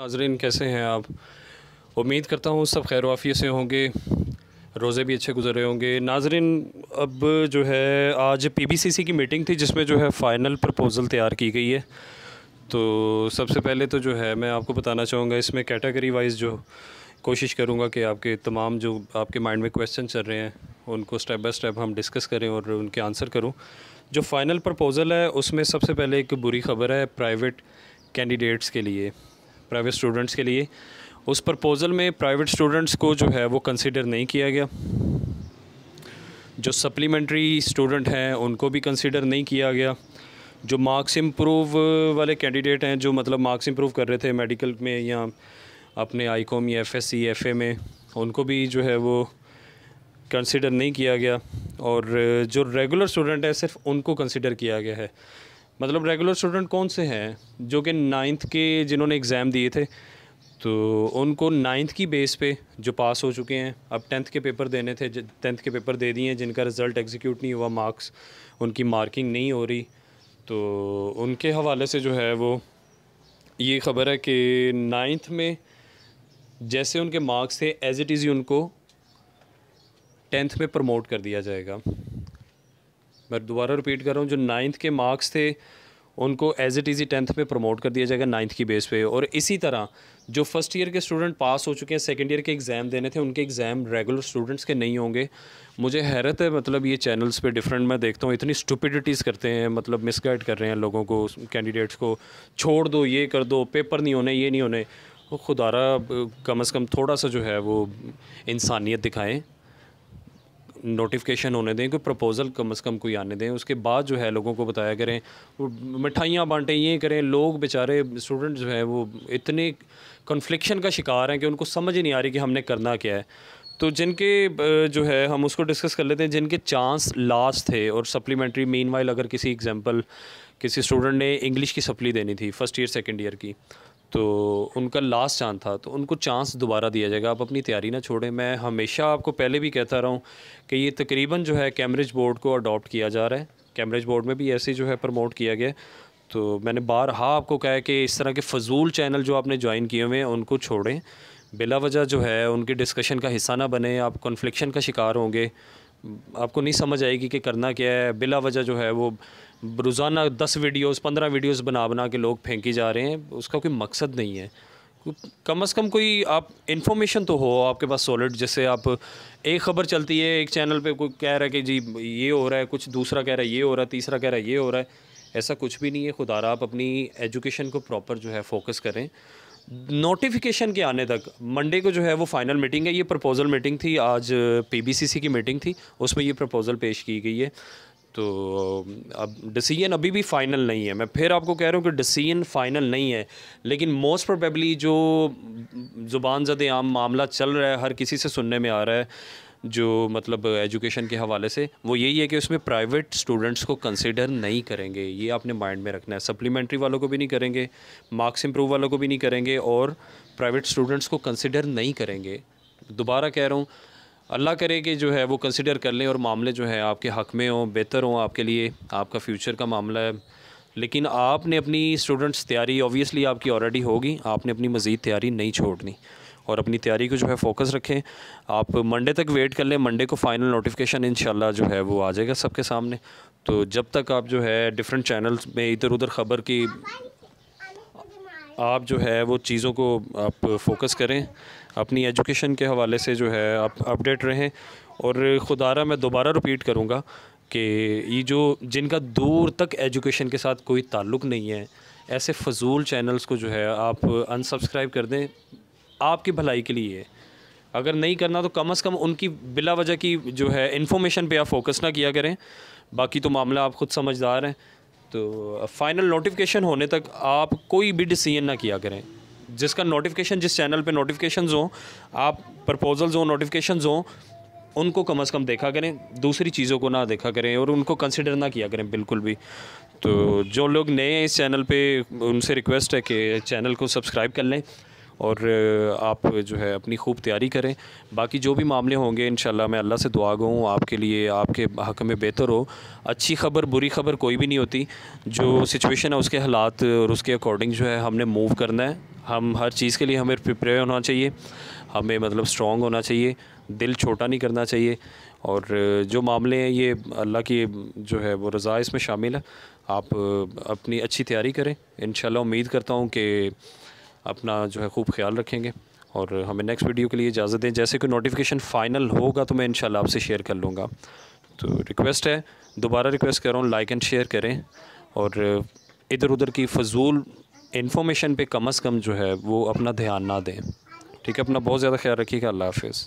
नाजरीन, कैसे हैं आप? उम्मीद करता हूँ सब खैर वाफ़ी से होंगे। रोज़े भी अच्छे गुजर होंगे। नाजरीन, अब जो है, आज पीबीसीसी की मीटिंग थी, जिसमें जो है फ़ाइनल प्रपोज़ल तैयार की गई है। तो सबसे पहले तो जो है, मैं आपको बताना चाहूँगा, इसमें कैटेगरी वाइज जो कोशिश करूँगा कि आपके तमाम जो आपके माइंड में क्वेश्चन चल रहे हैं, उनको स्टेप बाय स्टेप हम डिस्कस करें और उनके आंसर करूँ। जो फ़ाइनल प्रपोज़ल है, उसमें सबसे पहले एक बुरी खबर है प्राइवेट कैंडिडेट्स के लिए। प्राइवेट स्टूडेंट्स के लिए। उस प्रपोज़ल में प्राइवेट स्टूडेंट्स को जो है वो कंसिडर नहीं किया गया। जो सप्लीमेंट्री स्टूडेंट हैं, उनको भी कंसिडर नहीं किया गया। जो मार्क्स इम्प्रूव वाले कैंडिडेट हैं, जो मतलब मार्क्स इम्प्रूव कर रहे थे मेडिकल में या अपने आई कॉम या एफ़ एस में, उनको भी जो है वो कंसिडर नहीं किया गया। और जो रेगुलर स्टूडेंट हैं, सिर्फ़ उनको कंसिडर किया गया है। मतलब रेगुलर स्टूडेंट कौन से हैं जो कि नाइन्थ के जिन्होंने एग्ज़ाम दिए थे? तो उनको नाइन्थ की बेस पे जो पास हो चुके हैं, अब टेंथ के पेपर देने थे टेंथ के पेपर दे दिए हैं, जिनका रिज़ल्ट एग्जीक्यूट नहीं हुआ मार्क्स उनकी मार्किंग नहीं हो रही। तो उनके हवाले से जो है वो ये ख़बर है कि नाइन्थ में जैसे उनके मार्क्स थे एज़ इट इज़ ही उनको टेंथ में प्रमोट कर दिया जाएगा। मैं दोबारा रिपीट कर रहा हूँ, जो नाइन्थ के मार्क्स थे, उनको एज इट इज़ी टेंथ में प्रमोट कर दिया जाएगा नाइन्थ की बेस पे। और इसी तरह, जो फ़र्स्ट ईयर के स्टूडेंट पास हो चुके हैं सेकेंड ईयर के एग्ज़ाम देने थे, उनके एग्ज़ाम रेगुलर स्टूडेंट्स के नहीं होंगे। मुझे हैरत है मतलब ये चैनल्स पे डिफरेंट मैं देखता हूँ, इतनी स्टूपिडिटीज़ करते हैं मतलब मिसगाइड कर रहे हैं लोगों को कैंडिडेट्स को। छोड़ दो, ये कर दो पेपर नहीं होने, ये नहीं होने। वो खुदारा, कम अज़ कम थोड़ा सा जो है, वो इंसानियत दिखाएँ। नोटिफिकेशन होने दें, कोई प्रपोज़ल कम अज़ कम कोई आने दें, उसके बाद जो है लोगों को बताया करें मिठाइयाँ बांटें, ये करें, लोग बेचारे स्टूडेंट जो हैं वो इतने कन्फ्लिक्शन का शिकार हैं कि उनको समझ ही नहीं आ रही कि हमने करना क्या है। तो जिनके जो है, हम उसको डिस्कस कर लेते हैं, जिनके चांस लास्ट थे और सप्लीमेंट्री मीन अगर किसी एग्ज़ाम्पल किसी स्टूडेंट ने इंग्लिश की सप्ली देनी थी फ़र्स्ट ईयर सेकेंड ईयर की तो उनका लास्ट चांस था तो उनको चांस दोबारा दिया जाएगा। आप अपनी तैयारी ना छोड़ें। मैं हमेशा आपको पहले भी कहता रहा हूँ कि ये तकरीबन जो है कैम्ब्रिज बोर्ड को अडॉप्ट किया जा रहा है। कैम्ब्रिज बोर्ड में भी ऐसे जो है प्रमोट किया गया। तो मैंने बार हाँ आपको कहा है कि इस तरह के फ़जूल चैनल जो आपने ज्वाइन किए हुए हैं, उनको छोड़ें। बिला वजह जो है, उनकी डिस्कशन का हिस्सा ना बने, आप कन्फ्लिक्शन का शिकार होंगे। आपको नहीं समझ आएगी कि करना क्या है। बिला वजह जो है वो रोज़ाना दस वीडियोस, पंद्रह वीडियोस बना बना के लोग फेंकी जा रहे हैं। उसका कोई मकसद नहीं है। कम अज़ कम कोई आप इन्फॉर्मेशन तो हो आपके पास सॉलिड, जैसे आप एक ख़बर चलती है, एक चैनल पे कोई कह रहा है कि जी ये हो रहा है, कुछ दूसरा कह रहा है ये हो रहा है, तीसरा कह रहा है ये हो रहा है। ऐसा कुछ भी नहीं है। खुदारा आप अपनी एजुकेशन को प्रॉपर जो है फोकस करें। नोटिफिकेशन के आने तक मंडे को जो है वो फाइनल मीटिंग है। ये प्रपोज़ल मीटिंग थी, आज पीबीसीसी की मीटिंग थी। उसमें ये प्रपोज़ल पेश की गई है। तो अब डिसीज़न अभी भी फ़ाइनल नहीं है। मैं फिर आपको कह रहा हूँ कि डिसीज़न फ़ाइनल नहीं है। लेकिन मोस्ट प्रोबेबली जो, ज़ुबान ज़द आम मामला चल रहा है, हर किसी से सुनने में आ रहा है जो मतलब एजुकेशन के हवाले से, वो यही है कि उसमें प्राइवेट स्टूडेंट्स को कंसिडर नहीं करेंगे। ये आपने माइंड में रखना है। सप्लीमेंट्री वालों को भी नहीं करेंगे मार्क्स इम्प्रूव वालों को भी नहीं करेंगे और प्राइवेट स्टूडेंट्स को कंसिडर नहीं करेंगे। दोबारा कह रहा हूँ, अल्लाह करे कि जो है वो कंसिडर कर लें और मामले जो है आपके हक़ में हों, बेहतर हों आपके लिए। आपका फ्यूचर का मामला है। लेकिन आपने अपनी स्टूडेंट्स तैयारी ऑब्वियसली आपकी ऑलरेडी होगी। आपने अपनी मज़ीद तैयारी नहीं छोड़नी। और अपनी तैयारी को जो है फोकस रखें। आप मंडे तक वेट कर लें। मंडे को फ़ाइनल नोटिफिकेशन इन जो है वो आ जाएगा सबके सामने। तो जब तक आप जो है डिफरेंट चैनल्स में इधर उधर ख़बर की आप जो है वो चीज़ों को आप फोकस करें। अपनी एजुकेशन के हवाले से जो है आप अपडेट रहें। और ख़ुदारा मैं दोबारा रिपीट करूँगा कि ये जो जिनका दूर तक एजुकेशन के साथ कोई ताल्लुक़ नहीं है, ऐसे फजूल चैनल्स को जो है आप अनसब्सक्राइब कर दें। आपकी भलाई के लिए। अगर नहीं करना तो कम अज़ कम उनकी बिला वजह की जो है इन्फॉर्मेशन पे आप फोकस ना किया करें। बाकी तो मामला आप ख़ुद समझदार हैं। तो फ़ाइनल नोटिफिकेशन होने तक आप कोई भी डिसीज़न ना किया करें। जिसका नोटिफिकेशन जिस चैनल पे नोटिफिकेशंस हों, आप प्रपोजल्स हों नोटिफिकेशन हों, उनको कम अज़ कम देखा करें। दूसरी चीज़ों को ना देखा करें और उनको कंसिडर ना किया करें बिल्कुल भी। तो जो लोग नए हैं इस चैनल पे, उनसे रिक्वेस्ट है कि चैनल को सब्सक्राइब कर लें। और आप जो है अपनी खूब तैयारी करें। बाकी जो भी मामले होंगे इन मैं अल्लाह से दुआ गूँ आपके लिए, आपके हक़ में बेहतर हो। अच्छी ख़बर, बुरी ख़बर कोई भी नहीं होती। जो सिचुएशन है, उसके हालात और उसके अकॉर्डिंग जो है, हमने मूव करना है। हम हर चीज़ के लिए हमें प्रिपेयर होना चाहिए। हमें मतलब स्ट्रॉन्ग होना चाहिए। दिल छोटा नहीं करना चाहिए। और, जो मामले हैं, ये अल्लाह की जो है, वो रज़ा इसमें शामिल है। आप अपनी अच्छी तैयारी करें। इन उम्मीद करता हूँ कि अपना जो है खूब ख्याल रखेंगे। और हमें नेक्स्ट वीडियो के लिए इजाज़त दें। जैसे कोई नोटिफिकेशन फ़ाइनल होगा तो मैं इन आपसे शेयर कर लूँगा। तो रिक्वेस्ट है, दोबारा रिक्वेस्ट कर रहा हूँ लाइक एंड शेयर करें। और इधर उधर की फ़जूल इन्फॉर्मेशन पे कम अज़ कम जो है वो अपना ध्यान ना दें। ठीक है, अपना बहुत ज़्यादा ख्याल रखिएगा, अल्लाह हाफिज़।